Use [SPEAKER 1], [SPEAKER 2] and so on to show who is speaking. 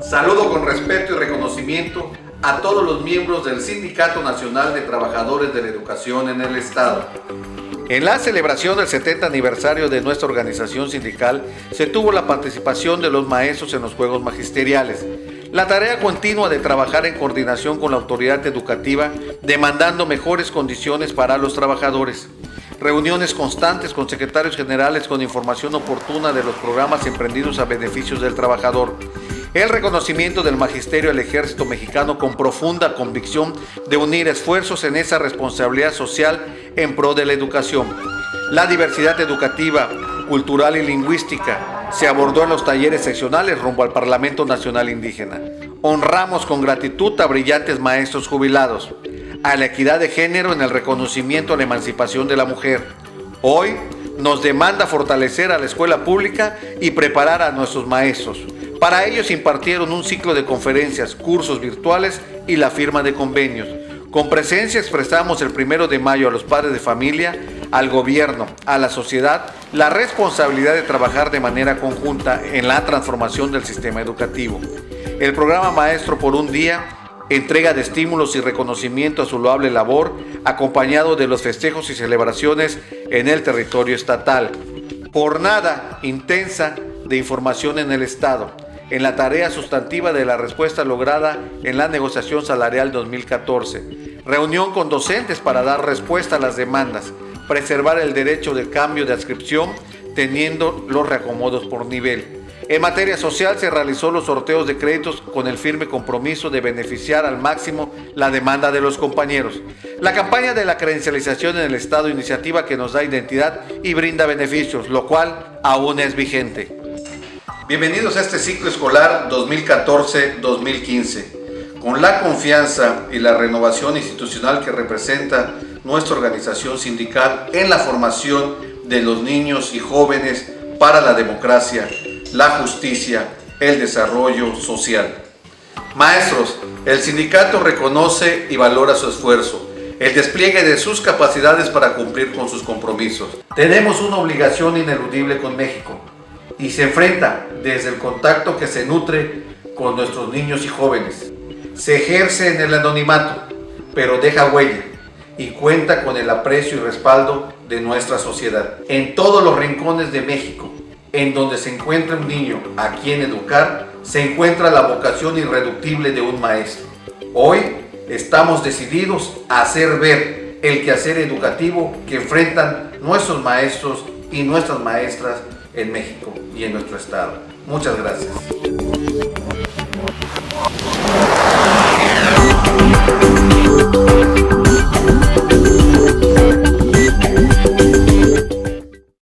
[SPEAKER 1] Saludo con respeto y reconocimiento a todos los miembros del Sindicato Nacional de Trabajadores de la Educación en el Estado. En la celebración del 70 aniversario de nuestra organización sindical se tuvo la participación de los maestros en los Juegos Magisteriales. La tarea continua de trabajar en coordinación con la autoridad educativa, demandando mejores condiciones para los trabajadores. Reuniones constantes con secretarios generales con información oportuna de los programas emprendidos a beneficios del trabajador el reconocimiento del magisterio al ejército mexicano con profunda convicción de unir esfuerzos en esa responsabilidad social en pro de la educación. La diversidad educativa, cultural y lingüística se abordó en los talleres seccionales rumbo al Parlamento Nacional Indígena. Honramos con gratitud a brillantes maestros jubilados, a la equidad de género en el reconocimiento a la emancipación de la mujer. Hoy nos demanda fortalecer a la escuela pública y preparar a nuestros maestros para ellos impartieron un ciclo de conferencias, cursos virtuales y la firma de convenios. Con presencia expresamos el primero de mayo a los padres de familia, al gobierno, a la sociedad, la responsabilidad de trabajar de manera conjunta en la transformación del sistema educativo. El programa Maestro por un Día entrega de estímulos y reconocimiento a su loable labor, acompañado de los festejos y celebraciones en el territorio estatal. Jornada intensa de información en el Estado en la tarea sustantiva de la respuesta lograda en la negociación salarial 2014. Reunión con docentes para dar respuesta a las demandas, preservar el derecho de cambio de adscripción teniendo los reacomodos por nivel. En materia social se realizó los sorteos de créditos con el firme compromiso de beneficiar al máximo la demanda de los compañeros. La campaña de la credencialización en el Estado, iniciativa que nos da identidad y brinda beneficios, lo cual aún es vigente. Bienvenidos a este ciclo escolar 2014-2015. Con la confianza y la renovación institucional que representa nuestra organización sindical en la formación de los niños y jóvenes para la democracia, la justicia, el desarrollo social. Maestros, el sindicato reconoce y valora su esfuerzo, el despliegue de sus capacidades para cumplir con sus compromisos. Tenemos una obligación ineludible con México y se enfrenta desde el contacto que se nutre con nuestros niños y jóvenes. Se ejerce en el anonimato, pero deja huella y cuenta con el aprecio y respaldo de nuestra sociedad. En todos los rincones de México, en donde se encuentra un niño a quien educar, se encuentra la vocación irreductible de un maestro. Hoy estamos decididos a hacer ver el quehacer educativo que enfrentan nuestros maestros y nuestras maestras en México y en nuestro estado. Muchas gracias.